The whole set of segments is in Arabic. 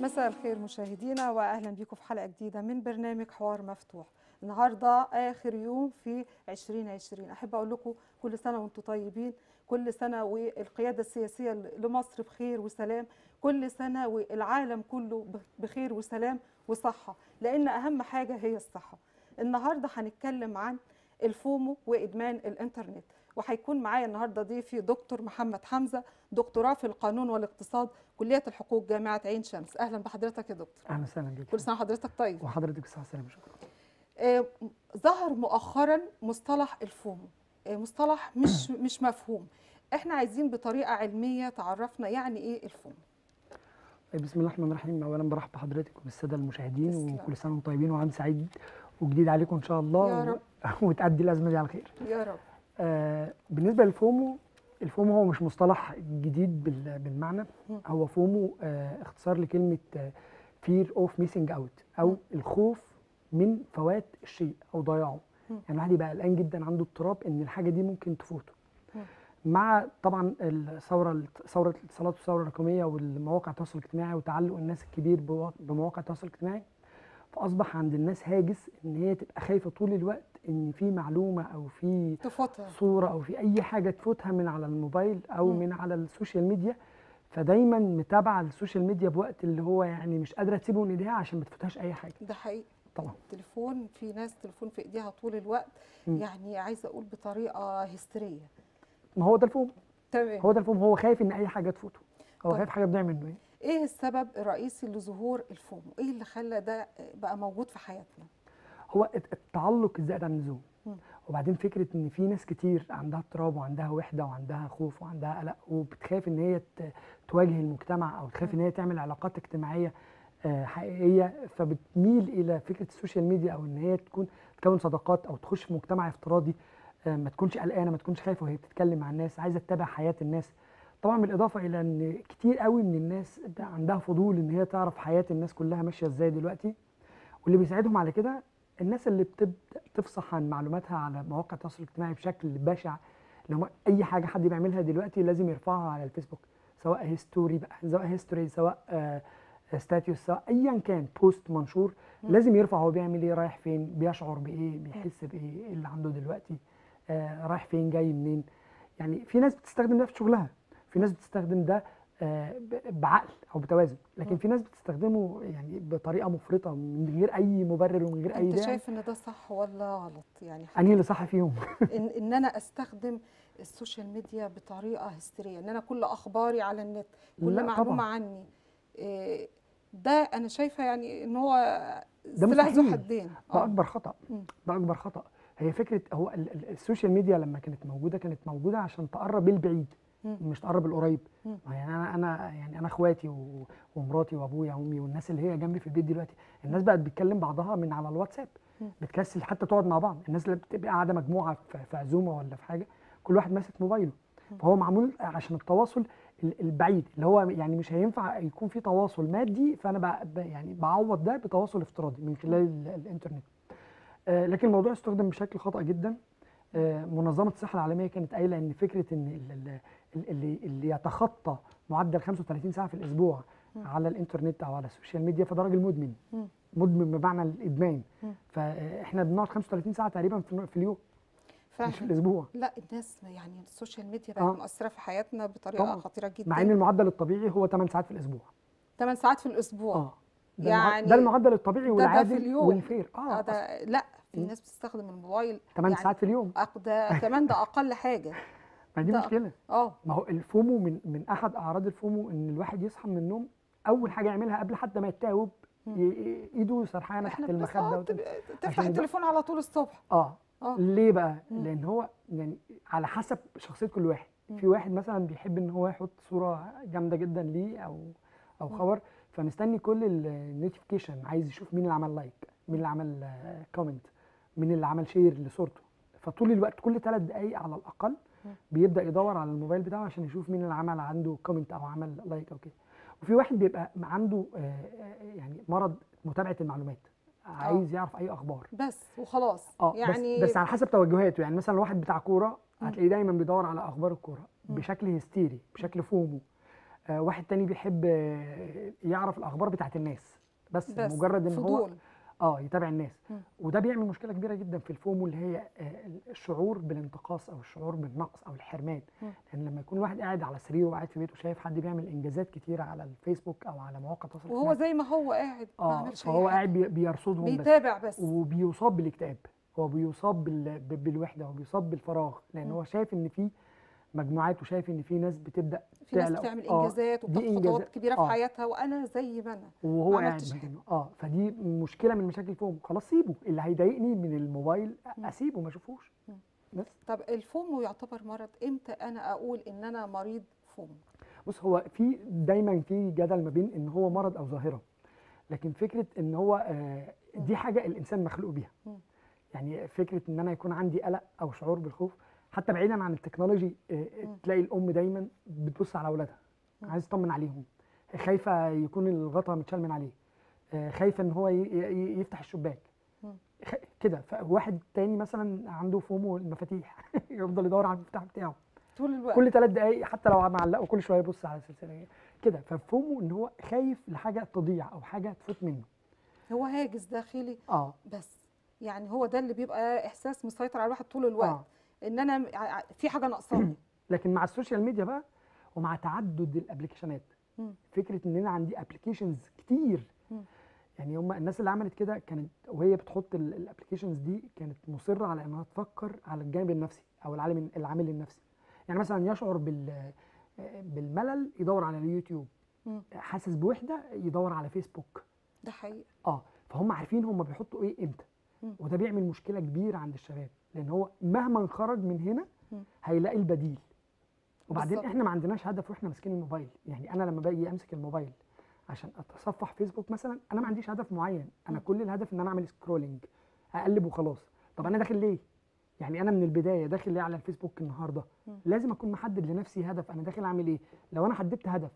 مساء الخير مشاهدينا واهلا بكم في حلقة جديدة من برنامج حوار مفتوح. النهارده آخر يوم في 2020 أحب أقول لكم كل سنة وأنتم طيبين كل سنة والقيادة السياسية لمصر بخير وسلام كل سنة والعالم كله بخير وسلام وصحة لأن أهم حاجة هي الصحة. النهارده هنتكلم عن الفومو وإدمان الإنترنت. وهيكون معايا النهارده ضيفي دكتور محمد حمزة دكتوراه في القانون والاقتصاد كلية الحقوق جامعة عين شمس. أهلا بحضرتك يا دكتور. أهلا وسهلا بك كل سنة وحضرتك طيب. وحضرتك بالصحه والسلامه شكرا. آه ظهر مؤخرا مصطلح الفومو آه مصطلح مش مش مفهوم. إحنا عايزين بطريقة علمية تعرفنا يعني إيه الفومو بسم الله الرحمن الرحيم. اولا برحب بحضرتك وبالساده المشاهدين تسلم. وكل سنة وأنتم طيبين وعام سعيد وجديد عليكم إن شاء الله. يا رب. و... وتأدي الأزمة دي على خير. يا رب. بالنسبة لل FOMO ال FOMO هو مش مصطلح جديد بال... بالمعنى. هو FOMO آه اختصار لكلمة fear of missing out أو. الخوف من فوات الشيء أو ضياعه. يعني الواحد يبقى قلقان جدا عنده اضطراب إن الحاجة دي ممكن تفوته. مع طبعا الثورة ثورة الاتصالات والثورة الرقمية والمواقع التواصل الاجتماعي وتعلق الناس الكبير بمواقع التواصل الاجتماعي فاصبح عند الناس هاجس إن هي تبقى خايفة طول الوقت إن في معلومة أو في تفوتها. صورة أو في أي حاجة تفوتها من على الموبايل أو مم. من على ال social media. فدايما متابعة ال social media بوقت اللي هو يعني مش قادرة تسيبه من إيديها عشان ما تفوتهاش أي حاجة. ده حقيقي. طبعا. التليفون في ناس تليفون في إيديها طول الوقت. مم. يعني عايزة أقول بطريقة هستيرية. ما هو ده ال FOMO. تمام. هو ده ال FOMO. هو خايف إن أي حاجة تفوته. هو طيب. خايف حاجة تضيع منه يعني. إيه السبب الرئيسي لظهور ال FOMO؟ إيه اللي خلى ده بقى موجود في حياتنا؟ هو الت- التعلق الزائد عن اللزوم. وبعدين فكرة إن في ناس كتير عندها اضطراب وعندها وحدة وعندها خوف وعندها قلق وبتخاف إن هي تواجه المجتمع أو تخاف إن هي تعمل علاقات اجتماعية آه، حقيقية فبتميل إلى فكرة ال social media أو إن هي تكون تكون صداقات أو تخش في مجتمع افتراضي آه، ما تكونش قلقانة ما تكونش خايفة وهي بتتكلم مع الناس عايزة تتابع حياة الناس. طبعا بالإضافة إلى إن كتير قوي من الناس عندها فضول إن هي تعرف حياة الناس كلها ماشية إزاي دلوقتي. واللي بيساعدهم على كده الناس اللي بتبدأ تفصح عن معلوماتها على مواقع التواصل الاجتماعي بشكل بشع هم أي حاجة حد بيعملها دلوقتي لازم يرفعها على الفيسبوك سواء story بقى سواء story سواء آه status سواء ايا كان post منشور. لازم يرفع هو بيعمل إيه رايح فين بيشعر بإيه بيحس بإيه إيه اللي عنده دلوقتي آه رايح فين جاي منين. يعني في ناس بتستخدم ده في شغلها. في ناس بتستخدم ده آه، بعقل أو بتوازن لكن. في ناس بتستخدمه يعني بطريقة مفرطة من غير أي مبرر ومن غير أي أنت شايف إن ده صح ولا غلط يعني انهي اللي صح فيهم إن, إن أنا أستخدم ال social media بطريقة هستيرية إن أنا كل أخباري على النت كل معلومه طبعا. عني إيه، ده أنا شايفة يعني إن هو ده سلاح ذو. حدين ده آه. أكبر خطأ. ده أكبر خطأ هي فكرة هو ال- ال- ال social media لما كانت موجودة كانت موجودة عشان تقرب البعيد. مش تقرب القريب. يعني أنا أنا يعني أنا أخواتي و- ومراتي وأبويا وأمي والناس اللي هي جنبي في البيت دلوقتي الناس بقت بتكلم بعضها من على الواتساب. بتكسل حتى تقعد مع بعض. الناس اللي بتبقى قاعدة مجموعة في عزومة ولا في حاجة كل واحد ماسك موبايله. فهو معمول عشان التواصل ال- البعيد. اللي هو يعني مش هينفع يكون في تواصل مادي فأنا يعني بعوض ده بتواصل افتراضي من خلال ال- الإنترنت. آه، لكن الموضوع استخدم بشكل خطأ جدا. آه، منظمة الصحة العالمية كانت إن ال- ال- ال- اللي اللي يتخطى معدل 35 ساعة في الأسبوع مم. على الإنترنت أو على السوشيال ميديا فده راجل مدمن مم. مدمن بمعنى الإدمان مم. فإحنا بنقعد 35 ساعة تقريبا في اليوم مش في فعلا الأسبوع لا الناس يعني السوشيال ميديا بقت آه. مؤثرة في حياتنا بطريقة طبعا. خطيرة جدا مع إن المعدل الطبيعي هو 8 ساعات في الأسبوع 8 ساعات في الأسبوع آه ده يعني ده المعدل الطبيعي اليوم. والفير آه آه ده لا في. ناس بتستخدم الموبايل 8 يعني ساعات في اليوم ده كمان ده أقل حاجة ما دي مشكلة. آه. ما هو الفومو من من احد أعراض الفومو إن الواحد يصحى من النوم أول حاجة يعملها قبل حتى ما يتاوب إيده سرحانة تحت المخدة وت- تفتح التليفون على طول الصبح. آه. آه. ليه بقى؟ مم. لأن هو يعني على حسب شخصية كل واحد. مم. في واحد مثلا بيحب إن هو يحط صورة جامدة جدا ليه أو أو مم. خبر فمستني كل ال notification عايز يشوف مين اللي عمل like مين اللي عمل comment مين اللي عمل share لصورته. فطول الوقت كل ثلاث دقائق على الأقل. بيبدأ يدور على الموبايل بتاعه عشان يشوف مين اللي عمل عنده comment أو عمل like أو كده. وفي واحد بيبقى عنده آه، آه، يعني مرض متابعة المعلومات عايز يعرف أي أخبار. بس وخلاص يعني بس, بس على حسب توجهاته يعني مثلا واحد بتاع كورة. هتلاقيه دايما بيدور على أخبار الكورة. بشكل هستيري بشكل FOMO. آه، واحد تاني بيحب آه، يعرف الأخبار بتاعت الناس بس, بس مجرد إن هو فضول. آه يتابع الناس. مم. وده بيعمل مشكلة كبيرة جدا في الفومو اللي هي آه، الشعور بالانتقاص أو الشعور بالنقص أو الحرمان. مم. لأن لما يكون واحد قاعد على سريره وقاعد في بيته شايف حد بيعمل إنجازات كتيرة على الفيسبوك أو على مواقع التواصل وهو زي ما هو قاعد آه فهو أي قاعد بيرصدهم بس. بيتابع بس. وبيصاب بالاكتئاب. هو بيصاب بالوحدة. وبيصاب بالفراغ. لأن مم. هو شايف إن في مجموعات وشايف إن في ناس بتبدأ في ناس. بتعمل آه، إنجازات وبتاخد كبيرة في آه. حياتها وأنا زي ما أنا. وهو قاعد. آه فدي مشكلة من مشاكل الفوم خلاص سيبه. اللي هيضايقني من الموبايل. أسيبه ما أشوفوش. بس. طب الفومو يعتبر مرض. إمتى أنا أقول إن أنا مريض فومو؟ بص هو في دايما في جدل ما بين إن هو مرض أو ظاهرة. لكن فكرة إن هو آه دي حاجة الإنسان مخلوق بيها. يعني فكرة إن أنا يكون عندي قلق أو شعور بالخوف حتى بعيدا عن التكنولوجي آه مم. تلاقي الأم دايما بتبص على أولادها. عايز تطمن عليهم. خايفة يكون الغطا متشال من عليه. آه خايفة إن هو يفتح الشباك. كده. فواحد تاني مثلا عنده فومو المفاتيح. يفضل يدور على المفتاح بتاعه. طول الوقت. كل ثلاث دقايق حتى لو معلقه كل شوية يبص على السلسلة. كده. ففهمه إن هو خايف لحاجة تضيع أو حاجة تفوت منه. هو هاجس داخلي آه. بس يعني هو ده اللي بيبقى إحساس مسيطر على الواحد طول الوقت. آه. إن أنا في حاجة ناقصاني. لكن مع السوشيال ميديا بقى ومع تعدد ال applicationات. فكرة إن أنا عندي applications كتير. يعني هم الناس اللي عملت كده كانت وهي بتحط ال applications دي كانت مصرة على إنها تفكر على الجانب النفسي أو العالم العامل النفسي. يعني مثلا يشعر بال بالملل يدور على اليوتيوب. حاسس بوحدة يدور على فيسبوك ده حقيقي. آه فهم عارفين هم بيحطوا إيه إمتى. وده بيعمل مشكلة كبيرة عند الشباب. لأن هو مهما خرج من هنا. هيلاقي البديل وبعدين. إحنا ما عندناش هدف وإحنا ماسكين الموبايل يعني أنا لما باجي أمسك الموبايل عشان أتصفح فيسبوك مثلا أنا ما عنديش هدف معين أنا. كل الهدف إن أنا أعمل scrolling أقلب وخلاص طب أنا داخل ليه يعني أنا من البداية داخل ليه على الفيسبوك النهارده. لازم أكون محدد لنفسي هدف أنا داخل أعمل إيه لو أنا حددت هدف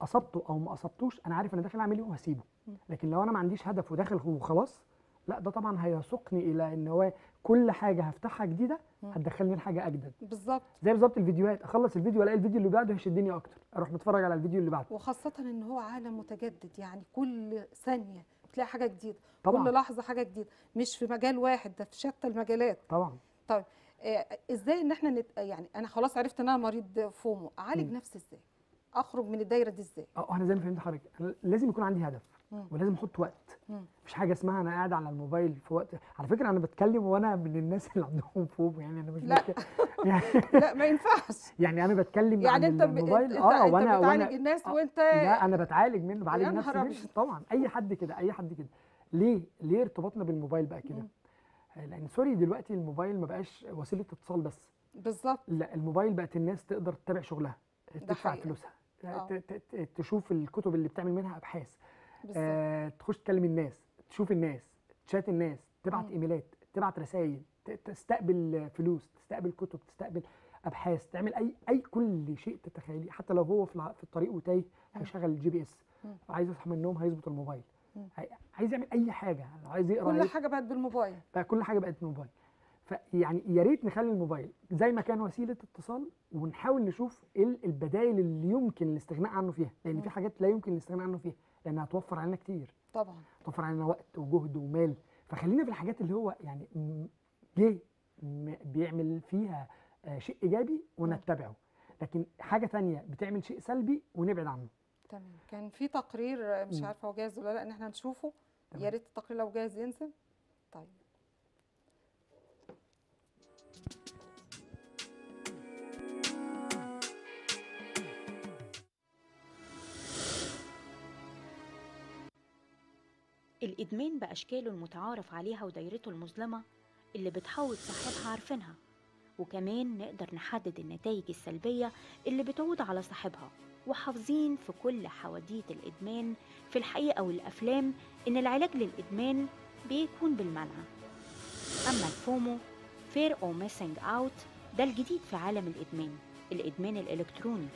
اصبته أو ما اصبتوش أنا عارف أنا داخل أعمل إيه وهسيبه. لكن لو أنا ما عنديش هدف وداخل وخلاص لا ده طبعا هيسوقني إلى إن هو كل حاجة هفتحها جديدة. هتدخلني لحاجة أجدد. بالظبط. زي بالظبط الفيديوهات أخلص الفيديو الاقي الفيديو اللي بعده هيشدني أكتر. أروح متفرج على الفيديو اللي بعده. وخاصة إن هو عالم متجدد يعني كل ثانية بتلاقي حاجة جديدة طبعا. كل لحظة حاجة جديدة مش في مجال واحد ده في شتى المجالات. طبعا. آه، إزاي إن إحنا نت... يعني أنا خلاص عرفت إن أنا مريض فومو أعالج. نفسي إزاي؟ أخرج من الدايرة دي إزاي؟ أه أنا زي ما فهمت حضرتك لازم يكون عندي هدف. ولازم أحط وقت مم. مفيش حاجة اسمها أنا قاعد على الموبايل في وقت على فكرة أنا بتكلم وأنا من الناس اللي عندهم فوم يعني أنا مش لا. يعني, لا ما ينفعش يعني أنا بتكلم عن يعني أنت ب... الموبايل انت, آه أنت وأنا بتعالج وأنا الناس آه، وأنت لا أنا بتعالج منه بعالج نفسي أبيض. طبعا أي حد كده أي حد كده ليه ليه ارتباطنا بالموبايل بقى كده مم. لأن سوري دلوقتي الموبايل ما بقاش وسيلة اتصال بس بالظبط لا الموبايل بقت الناس تقدر تتابع شغلها تدفع. فلوسها آه. تشوف الكتب اللي بتعمل منها أبحاث آه، تخش تكلم الناس تشوف الناس تشات الناس تبعت مم. إيميلات تبعت رسائل تستقبل فلوس تستقبل كتب تستقبل أبحاث تعمل أي أي كل شيء تتخيليه حتى لو هو في الطريق وتايه مم. هيشغل ال GPS. عايز يصحى من النوم هيظبط الموبايل عايز يعمل أي حاجة عايز يقرأ كل حاجة بقت بالموبايل بقى كل حاجة بقت موبايل فيعني يا ريت نخلي الموبايل زي ما كان وسيلة اتصال ونحاول نشوف إيه ال- البدائل اللي يمكن الاستغناء عنه فيها لأن. في حاجات لا يمكن الاستغناء عنه فيها لأنها هتوفر علينا كتير. طبعا. توفر علينا وقت وجهد ومال. فخلينا في الحاجات اللي هو يعني جه بيعمل فيها آه، شيء إيجابي ونتبعه. لكن حاجة تانية بتعمل شيء سلبي ونبعد عنه. تمام. كان في تقرير آه، مش مم. عارفة هو جاهز ولا لأ إن إحنا نشوفه. يا ريت التقرير لو جاهز ينزل. طيب. الإدمان بأشكاله المتعارف عليها ودايرته المظلمة اللي بتحوط صاحبها عارفينها. وكمان نقدر نحدد النتائج السلبية اللي بتعود على صاحبها وحافظين في كل حواديت الإدمان في الحقيقة والأفلام إن العلاج للإدمان بيكون بالمنع. أما الفومو fear or missing out ده الجديد في عالم الإدمان الإدمان الإلكتروني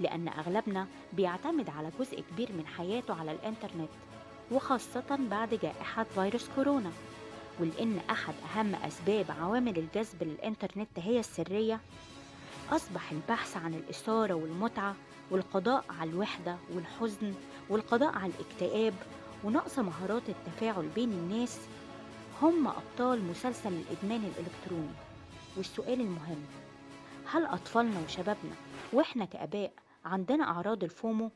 لأن أغلبنا بيعتمد على جزء كبير من حياته على الإنترنت. وخاصة بعد جائحة فيروس كورونا ولأن أحد أهم أسباب عوامل الجذب للإنترنت هي السرية أصبح البحث عن الإثارة والمتعة والقضاء على الوحدة والحزن والقضاء على الاكتئاب ونقص مهارات التفاعل بين الناس هم أبطال مسلسل الإدمان الإلكتروني والسؤال المهم هل أطفالنا وشبابنا وإحنا كآباء عندنا أعراض ال FOMO؟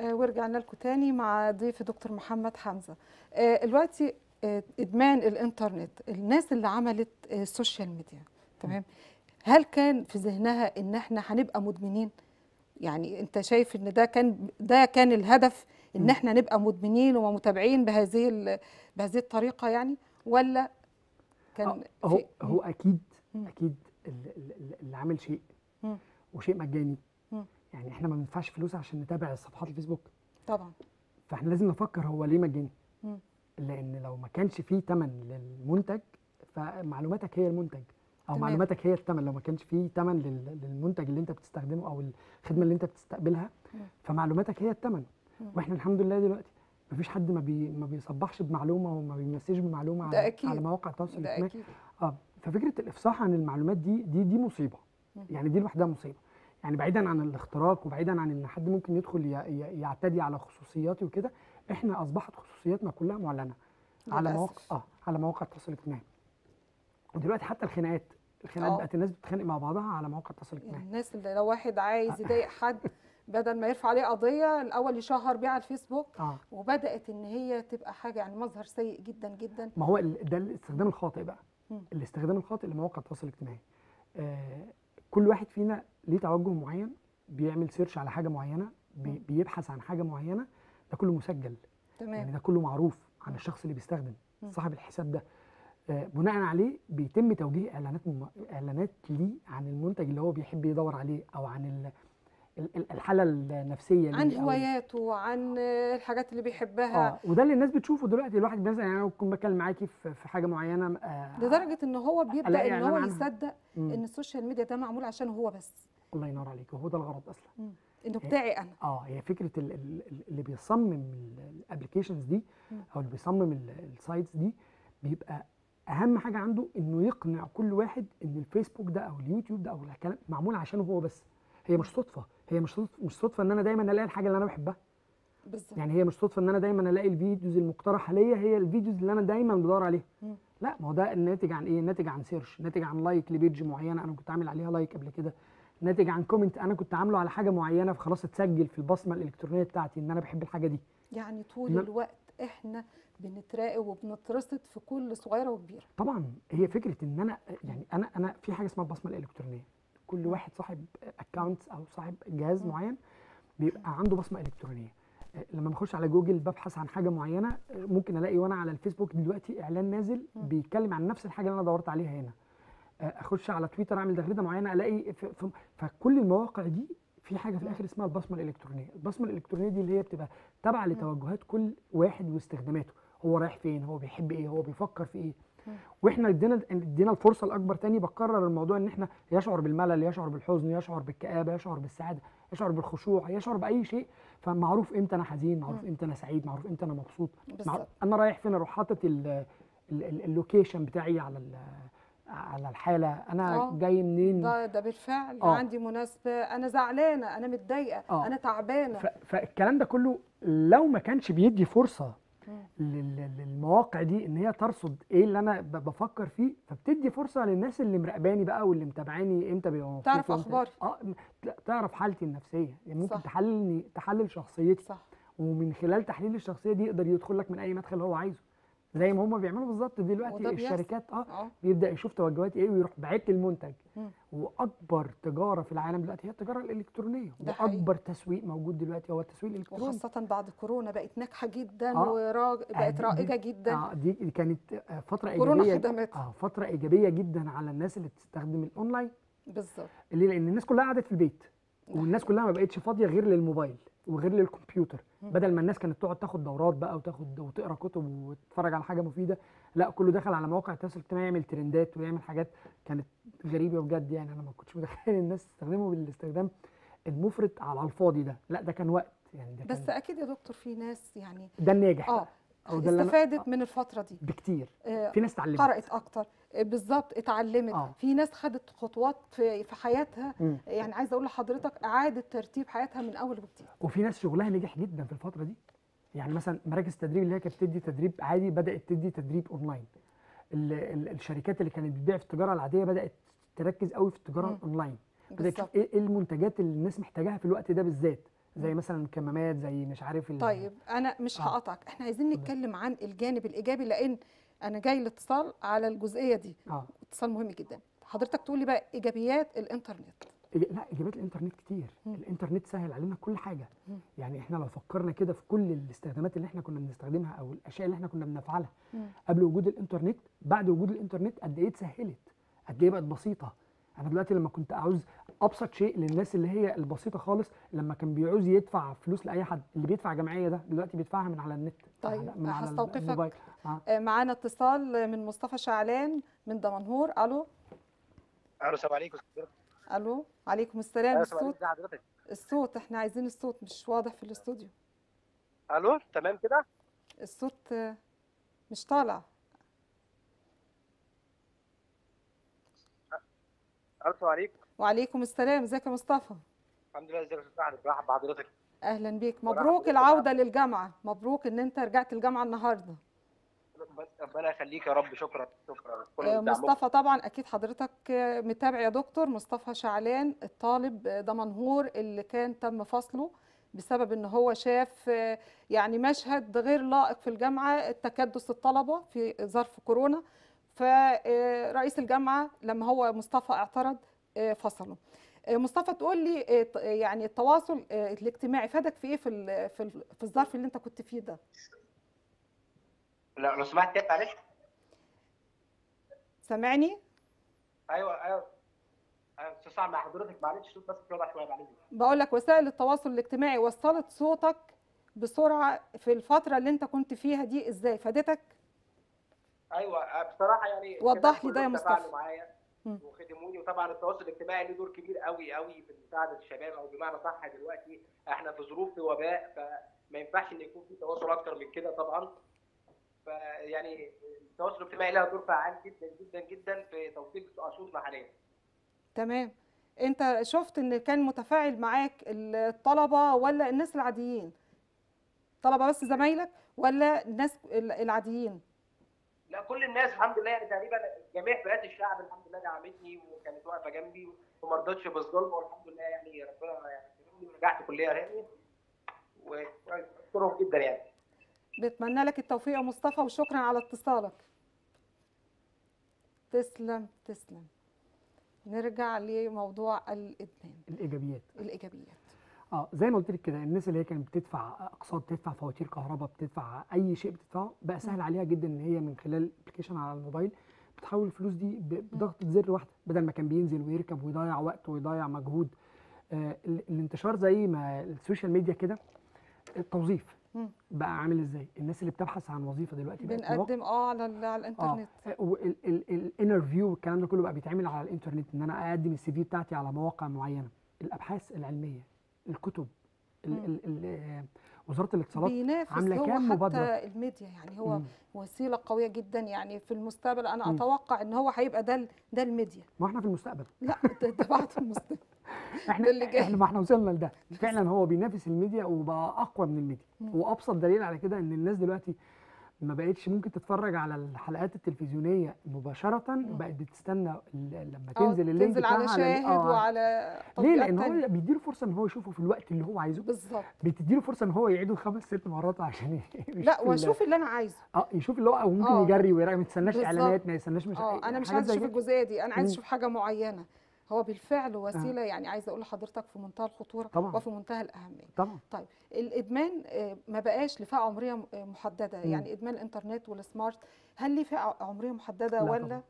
ورجعنا لكم تاني مع ضيف دكتور محمد حمزة آه، دلوقتي آه، إدمان الإنترنت الناس اللي عملت آه، السوشيال ميديا تمام هل كان في ذهنها إن إحنا هنبقى مدمنين يعني أنت شايف إن ده كان ده كان الهدف إن. إحنا نبقى مدمنين ومتابعين بهذه بهذه الطريقة يعني ولا كان هو هو أكيد. أكيد ال- ال- ال- اللي عامل شيء. وشيء مجاني. يعني إحنا ما بندفعش فلوس عشان نتابع صفحات الفيسبوك طبعا فاحنا لازم نفكر هو ليه مجاني. لأن لو ما كانش فيه ثمن للمنتج فمعلوماتك هي المنتج أو تمام. معلوماتك هي الثمن لو ما كانش فيه ثمن لل- للمنتج اللي انت بتستخدمه أو الخدمة اللي انت بتستقبلها مم. فمعلوماتك هي الثمن. وإحنا الحمد لله دلوقتي ما فيش حد ما بي ما بيصبحش بمعلومة وما بيمسيش بمعلومة على أكيد. على مواقع التواصل الاجتماعي آه ففكرة الإفصاح عن المعلومات دي دي دي مصيبة مم. يعني دي لوحدها مصيبة يعني بعيدا عن الاختراق وبعيدا عن إن حد ممكن يدخل يعتدي على خصوصياتي وكده إحنا أصبحت خصوصياتنا كلها معلنة على. مواقع آه على مواقع التواصل الاجتماعي ودلوقتي حتى الخناقات الخناقات آه. بقت الناس بتتخانق مع بعضها على مواقع التواصل الاجتماعي الناس اللي لو واحد عايز يضايق حد بدل ما يرفع عليه قضية الأول يشهر بيها على الفيسبوك آه. وبدأت إن هي تبقى حاجة يعني مظهر سيء جدا جدا. ما هو ده الاستخدام الخاطئ بقى. مم. الاستخدام الخاطئ لمواقع التواصل الاجتماعي. آه كل واحد فينا ليه توجه معين بيعمل search على حاجة معينة بي. بيبحث عن حاجة معينة ده كله مسجل يعني تمام ده كله معروف عن. الشخص اللي بيستخدم. صاحب الحساب ده آه بناء عليه بيتم توجيه إعلانات. إعلانات ليه عن المنتج اللي هو بيحب يدور عليه أو عن ال... ال- ال- الحالة النفسية عن هواياته عن الحاجات اللي بيحبها آه وده اللي الناس بتشوفه دلوقتي الواحد مثلا يعني أنا بكون بتكلم معاكي في حاجة معينة آه لدرجة إن هو بيبدأ إن هو. يصدق. إن السوشيال ميديا ده معمول عشان هو بس الله ينور عليك وهو ده الغرض أصلا. إنه بتاعي أنا. آه هي فكرة ال- ال- ال- اللي بيصمم ال applications دي. أو اللي بيصمم ال sites دي بيبقى أهم حاجة عنده إنه يقنع كل واحد إن الفيسبوك ده أو اليوتيوب ده أو الكلام معمول عشانه هو بس. هي مش صدفة. هي مش صدفه مش صدفة إن أنا دايما ألاقي الحاجة اللي أنا بحبها. بالظبط. يعني هي مش صدفة إن أنا دايما ألاقي ال videos المقترحة ليا هي ال videos اللي أنا دايما بدور عليها. لا ما هو ده الناتج عن إيه؟ ناتج عن search ناتج عن like لبيج معينة أنا كنت عامل عليها لايك قبل كده. ناتج عن comment أنا كنت عامله على حاجة معينة فخلاص اتسجل في البصمة الإلكترونية بتاعتي إن أنا بحب الحاجة دي يعني طول. الوقت إحنا بنتراقب وبنترصد في كل صغيرة وكبيرة طبعا هي فكرة إن أنا يعني أنا أنا في حاجة اسمها البصمه الالكترونيه كل واحد صاحب account أو صاحب جهاز. معين بيبقى عنده بصمة إلكترونية آه، لما بخش على جوجل ببحث عن حاجة معينة آه، ممكن ألاقي وأنا على الفيسبوك دلوقتي إعلان نازل. بيتكلم عن نفس الحاجة اللي أنا دورت عليها هنا أخش على تويتر أعمل تغريدة معينة ألاقي في فكل المواقع دي في حاجة في. الآخر اسمها البصمة الإلكترونية البصمة الإلكترونية دي اللي هي بتبقى تابعة لتوجهات كل واحد واستخداماته هو رايح فين هو بيحب إيه هو بيفكر في إيه. وإحنا ادينا ادينا الفرصة الأكبر تاني بكرر الموضوع إن إحنا يشعر بالملل يشعر بالحزن يشعر بالكآبة يشعر بالسعادة يشعر بالخشوع يشعر بأي شيء فمعروف إمتى أنا حزين معروف. إمتى أنا سعيد معروف إمتى أنا مبسوط معروف أنا رايح فين أروح حاطط ال- ال- ال- اللوكيشن بتاعي على على الحالة. أنا آه. جاي منين؟ ده ده بالفعل. آه. عندي مناسبة. أنا زعلانة. أنا متضايقة. آه. أنا تعبانة. ف- فالكلام ده كله لو ما كانش بيدي فرصة للمواقع دي إن هي ترصد إيه اللي أنا ب- بفكر فيه فبتدي فرصة للناس اللي مراقباني بقى واللي متابعاني إمتى بيبقى مبسوط تعرف أخباري. آه تعرف حالتي النفسية. يعني ممكن صح. تحللني تحلل شخصيتي. صح. ومن خلال تحليل الشخصية دي يقدر يدخل لك من أي مدخل هو عايزه. زي ما هم بيعملوا بالظبط دلوقتي. الشركات آه آه. بيبدأ يشوف توجهات إيه ويروح باعت المنتج مم. وأكبر تجارة في العالم دلوقتي هي التجارة الإلكترونية. ده حقيقي. وأكبر تسويق موجود دلوقتي هو التسويق الإلكتروني. وخاصة بعد كورونا بقت ناجحة جدا آه. وراج... آه، بقت دي- رائجه جدا. آه دي كانت آه، فترة كورونا إيجابية خدمتها. آه فترة إيجابية جدا على الناس اللي بتستخدم الأونلاين. بالظبط. ليه؟ لأن الناس كلها قعدت في البيت. والناس كلها ما بقتش فاضية غير للموبايل. وغير للكمبيوتر. بدل ما الناس كانت تقعد تاخد دورات بقى وتاخد وتقرا كتب وتتفرج على حاجة مفيدة لا كله دخل على مواقع التواصل الاجتماعي يعمل ترندات ويعمل حاجات كانت غريبة بجد يعني. أنا ما كنتش متخيل الناس تستخدمه بالاستخدام المفرط على الفاضي ده. لا ده كان وقت يعني ده بس كان أكيد يا دكتور في ناس يعني ده الناجح آه ده أنا- استفادت من الفترة دي. بكتير. آه، في ناس اتعلمت. قرأت أكتر. بالظبط اتعلمت. آه. في ناس خدت خطوات في في حياتها. مم. يعني عايزه أقول لحضرتك إعادة ترتيب حياتها من أول وجديد. وفي ناس شغلها نجح جدا في الفترة دي. يعني مثلا مراكز التدريب اللي هي كانت بتدي تدريب عادي بدأت تدي تدريب أونلاين. ال- ال- الشركات اللي كانت بتبيع في التجارة العادية بدأت تركز قوي في التجارة. الاونلاين بدأت بالظبط. إيه إيه المنتجات اللي الناس محتاجاها في الوقت ده بالذات. زي مثلا الكمامات زي مش عارف طيب أنا مش آه. هقطعك إحنا عايزين. نتكلم عن الجانب الإيجابي لأن أنا جاي الاتصال على الجزئية دي آه اتصال مهم جدا حضرتك تقول لي بقى إيجابيات الإنترنت لا إيجابيات الإنترنت كتير مم. الإنترنت سهل علينا كل حاجة مم. يعني إحنا لو فكرنا كده في كل الاستخدامات اللي إحنا كنا بنستخدمها أو الأشياء اللي إحنا كنا بنفعلها مم. قبل وجود الإنترنت بعد وجود الإنترنت قد إيه اتسهلت قد إيه بقت بسيطة أنا دلوقتي لما كنت عاوز أبسط شيء للناس اللي هي البسيطة خالص لما كان بيعوز يدفع فلوس لأي حد اللي بيدفع جمعية ده دلوقتي بيدفعها من على النت طيب، من هستوقفك. آه. آه، معانا اتصال من مصطفى شعلان من دمنهور. ألو؟ ألو السلام عليكم. ألو عليكم السلام. الصوت الصوت إحنا عايزين الصوت مش واضح في الاستوديو. ألو تمام كده؟ الصوت مش طالع. ألو السلام عليكم. وعليكم السلام. ازيك يا مصطفى؟ الحمد لله ازيك يا برحب بحضرتك. أهلا بيك. مبروك. العودة للجامعة. مبروك إن أنت رجعت الجامعة النهارده. ربنا يخليك يا رب. شكرا شكرا. كل آه،. مصطفى طبعا أكيد حضرتك متابع يا دكتور. مصطفى شعلان الطالب آه، دمنهور اللي كان تم فصله بسبب إن هو شاف آه، يعني مشهد غير لائق في الجامعة تكدس الطلبة في ظرف كورونا. فرئيس الجامعة لما هو مصطفى اعترض آه، فصله. آه، مصطفى تقول لي آه، يعني التواصل الاجتماعي فادك في إيه في في ال- في الظرف اللي أنت كنت فيه ده؟ لا لو سمحت كده معلش. سامعني؟ أيوه أيوه. أستاذ مع حضرتك معلش بس شوية معلش. بقول لك وسائل التواصل الاجتماعي وصلت صوتك بسرعة في الفترة اللي أنت كنت فيها دي إزاي؟ فادتك؟ أيوه بصراحة يعني وضح لي ده يا مصطفى. معايا. وخدموني. وطبعا التواصل الاجتماعي له دور كبير قوي قوي في مساعدة الشباب. أو بمعنى صح دلوقتي إحنا في ظروف وباء فما ينفعش إن يكون في تواصل أكتر من كده طبعا. فيعني التواصل الاجتماعي له دور فعال جدا جدا جدا في توصيل صوتنا حاليا تمام. أنت شفت إن كان متفاعل معاك الطلبة ولا الناس العاديين؟ طلبة بس زمايلك ولا الناس العاديين؟ لا كل الناس الحمد لله يعني تقريبا جميع فئات الشعب الحمد لله دعمتني وكانت واقفة جنبي وما رضتش بالظلم والحمد لله يعني ربنا يعني ورجعت كلية تاني واشكرهم جدا يعني. بتمنى لك التوفيق يا مصطفى وشكرا على اتصالك. تسلم تسلم. نرجع لموضوع الإدمان. الإيجابيات. الإيجابيات. آه زي ما قلت لك كده الناس اللي هي كانت بتدفع أقساط بتدفع فواتير كهرباء بتدفع أي شيء بتدفعه بقى سهل عليها جدا إن هي من خلال application على الموبايل. بتحول الفلوس دي بضغطه زر واحدة. بدل ما كان بينزل ويركب ويضيع وقت ويضيع مجهود آه ال- الانتشار زي ما ال social media كده التوظيف مم. بقى عامل إزاي؟ الناس اللي بتبحث عن وظيفة دلوقتي بنقدم آه على على الإنترنت. وال interview والكلام ده كله بقى بيتعمل على الإنترنت إن أنا أقدم ال CV بتاعتي على مواقع معينة. الأبحاث العلمية الكتب ال مم. ال ال وزارة الاتصالات هو كام حتى مبادرة؟ الميديا يعني هو مم. وسيلة قوية جدا يعني في المستقبل أنا مم. أتوقع إن هو هيبقى ده ده الميديا ما إحنا في المستقبل لا ده, بعد المستقبل إحنا اللي جاي. إحنا ما إحنا وصلنا لده فعلا هو بينافس الميديا وبقى أقوى من الميديا مم. وأبسط دليل على كده إن الناس دلوقتي ما بقتش ممكن تتفرج على الحلقات التلفزيونية مباشرة بقت بتستنى لما آه، تنزل ال link تنزل على شاهد آه، وعلى ليه لأن. هو بيديله فرصة إن هو يشوفه في الوقت اللي هو عايزه بالظبط بتديله فرصة إن هو يعيده خمس ست مرات عشان لا واشوف اللي أنا عايزه آه يشوف اللي هو أو ممكن آه. يجري ويراجع ما يستناش. إعلانات ما يستناش مش آه أنا مش عايز أشوف. الجزئية دي أنا عايز. أشوف حاجة معينة هو بالفعل وسيلة يعني عايزة أقول لحضرتك في منتهى الخطورة طبعا. وفي منتهى الأهمية طبعا طيب الإدمان آه، ما بقاش لفئة عمرية م- آه، محددة مم. يعني إدمان الإنترنت والسمارت هل ليه فئة عمرية محددة لا ولا طبعاً.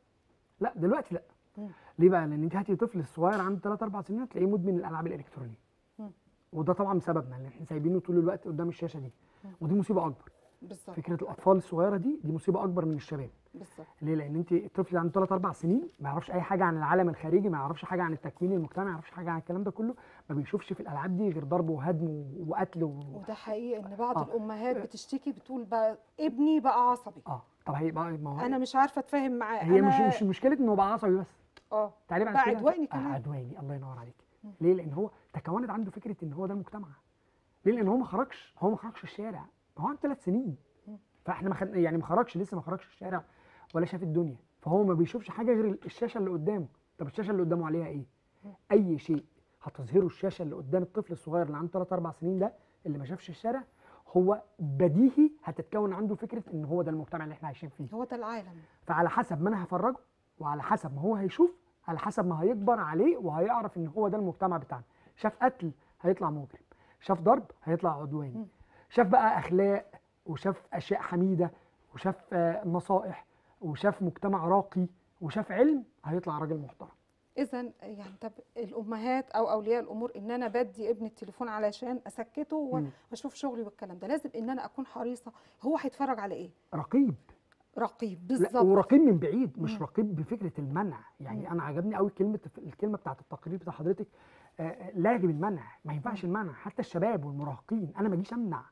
لا دلوقتي لا مم. ليه بقى لأن أنت هاتي طفل صغير عنده 3 4 سنين هتلاقيه مدمن الألعاب الإلكترونية مم. وده طبعا سببنا ان إحنا سايبينه طول الوقت قدام الشاشة دي مم. ودي مصيبة أكبر بالظبط. فكرة الأطفال الصغيرة دي دي مصيبة أكبر من الشباب. بالظبط. ليه؟ لأن أنت الطفل عنده 3 4 سنين ما يعرفش أي حاجة عن العالم الخارجي ما يعرفش حاجة عن التكوين المجتمعي ما يعرفش حاجة عن الكلام ده كله ما بيشوفش في الألعاب دي غير ضرب وهدم وقتل و... وده حقيقي إن بعض آه. الأمهات بتشتكي بتقول بقى ابني بقى عصبي. آه. طب هيبقى ما هو أنا مش عارفة أتفاهم معاه هي أنا مش مش مشكله انه بقى عصبي بس. آه. تعالي بقى عدواني آه، كمان. عدواني. الله ينور عليك. ليه؟ لأن هو تكونت عنده فكرة إن هو ده المجتمع ليه؟ لأن هو ما خرجش. هو ما خرجش الشارع. هو عنده ثلاث سنين. فاحنا ما خد... يعني ما خرجش لسه ما خرجش الشارع ولا شاف الدنيا. فهو ما بيشوفش حاجة غير الشاشة اللي قدامه. طب الشاشة اللي قدامه عليها إيه. أي شيء. هتظهره الشاشة اللي قدام الطفل الصغير اللي عنده 3 4 سنين ده اللي ما شافش الشارع. هو بديهي هتتكون عنده فكرة إن هو ده المجتمع اللي إحنا عايشين فيه. هو ده العالم. فعلى حسب ما أنا هفرجه وعلى حسب ما هو هيشوف على حسب ما هيكبر عليه وهيعرف إن هو ده المجتمع بتاعنا. شاف قتل هيطلع مجرم. شاف ضرب هيطلع عدواني. شاف بقى أخلاق وشاف أشياء حميدة وشاف آه، نصائح وشاف مجتمع راقي وشاف علم هيطلع راجل محترم. إذا يعني طب الأمهات أو أولياء الأمور إن أنا بدي ابني التليفون علشان أسكته. واشوف شغلي والكلام ده لازم إن أنا أكون حريصة هو هيتفرج على إيه؟ رقيب. رقيب بالظبط. ورقيب من بعيد مش مم. رقيب بفكرة المنع. يعني مم. أنا عجبني قوي كلمة الكلمة بتاعت التقرير بتاع حضرتك آه، آه، لا يجب المنع ما ينفعش المنع. حتى الشباب والمراهقين أنا ما أجيش أمنع.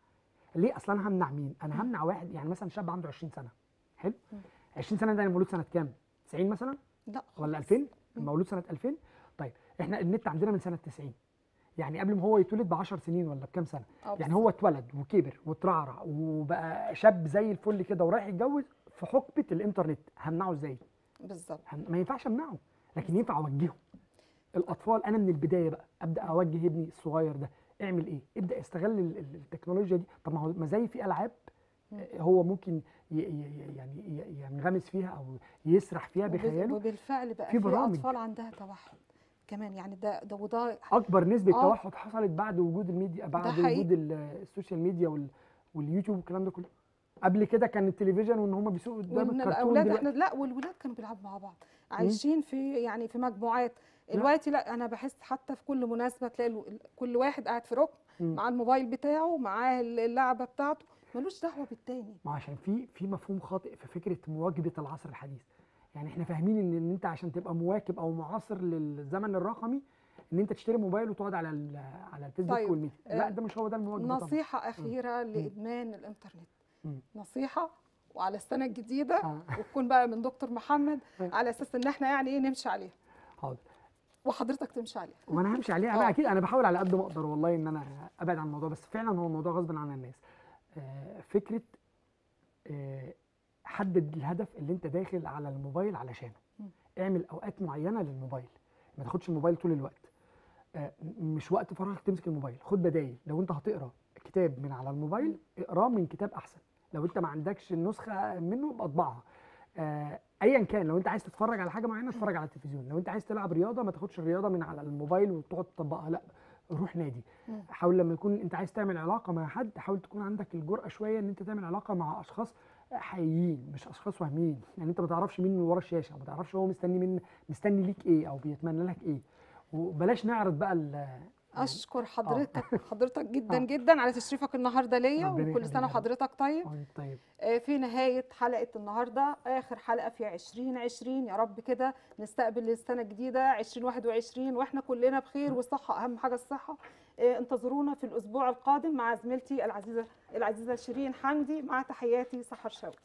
ليه أصلا أنا همنع مين؟ أنا همنع واحد يعني مثلا شاب عنده 20 سنة. حلو؟ مم. 20 سنة ده يعني مولود سنة كام؟ 90 مثلا؟ لا ولا خالص. 2000 مم. مولود سنة 2000 طيب إحنا النت عندنا من سنة 90 يعني قبل ما هو يتولد ب 10 سنين ولا بكام سنة. آه، يعني هو اتولد وكبر واترعرع وبقى شاب زي الفل كده ورايح يتجوز في حقبة الإنترنت. همنعه إزاي؟ بالظبط. ما ينفعش أمنعه لكن ينفع أوجهه. الأطفال أنا من البداية بقى أبدأ أوجه ابني الصغير ده. اعمل إيه؟ ابدأ استغل ال- ال- التكنولوجيا دي. طب ما هو ما زي في ألعاب هو ممكن يعني ينغمس فيها أو يسرح فيها بخياله. وبالفعل بقى في في. أطفال عندها توحد كمان. يعني ده ده وده أكبر نسبة آه. توحد حصلت بعد وجود الميديا بعد. وجود ال- ال social media وال- واليوتيوب والكلام ده كله. قبل كده كان التلفزيون وإن هم بيسوقوا قدام الكرتون الأولاد إحنا لا والولاد كانوا بيلعبوا مع بعض عايشين في يعني في مجموعات. دلوقتي لا أنا بحس حتى في كل مناسبة تلاقي كل واحد قاعد في ركن. مع الموبايل بتاعه معاه اللعبة بتاعته ملوش دعوة بالتاني. ما عشان في في مفهوم خاطئ في فكرة مواكبة العصر الحديث. يعني إحنا فاهمين إن إن أنت عشان تبقى مواكب أو معاصر للزمن الرقمي إن أنت تشتري موبايل وتقعد على على الفيسبوك طيب، والميديا لا آه، ده مش هو ده المواكبة طبعا. نصيحة أخيرة لإدمان الإنترنت. مم. نصيحة وعلى السنة الجديدة آه. وتكون بقى من دكتور محمد آه. على أساس إن إحنا يعني إيه نمشي عليها. حاضر. وحضرتك تمشي عليها. وأنا همشي عليها. آه. بقى أكيد أنا بحاول على قد ما أقدر والله إن أنا أبعد عن الموضوع بس فعلا هو الموضوع غصب عن الناس. آه، فكرة آه، حدد الهدف اللي أنت داخل على الموبايل علشانه. اعمل أوقات معينة للموبايل. ما تاخدش الموبايل طول الوقت. آه، مش وقت فراغك تمسك الموبايل. خد بدايل. لو أنت هتقرأ كتاب من على الموبايل اقرأه من كتاب أحسن. لو أنت ما عندكش النسخة منه يبقى أطبعها. آه، ايا كان لو أنت عايز تتفرج على حاجة معينة اتفرج على التلفزيون. لو أنت عايز تلعب رياضة ما تاخدش الرياضة من على الموبايل وتقعد تطبقها. لا روح نادي. حاول لما يكون أنت عايز تعمل علاقة مع حد حاول تكون عندك الجرأة شوية إن أنت تعمل علاقة مع أشخاص حقيقيين مش أشخاص وهميين. يعني أنت ما تعرفش مين اللي ورا الشاشة ما تعرفش هو مستني من مستني ليك إيه أو بيتمنى لك إيه. وبلاش نعرض بقى أشكر حضرتك حضرتك جدا آه. جدا على تشريفك النهارده ليا وكل سنة. وحضرتك طيب. وانت طيب. آه، في نهاية حلقة النهارده آخر حلقة في 2020 يا رب كده نستقبل السنة الجديدة 2021 وإحنا كلنا بخير والصحة أهم حاجة الصحة. آه، انتظرونا في الأسبوع القادم مع زميلتي العزيزة العزيزة شيرين حمدي مع تحياتي سحر شوقي.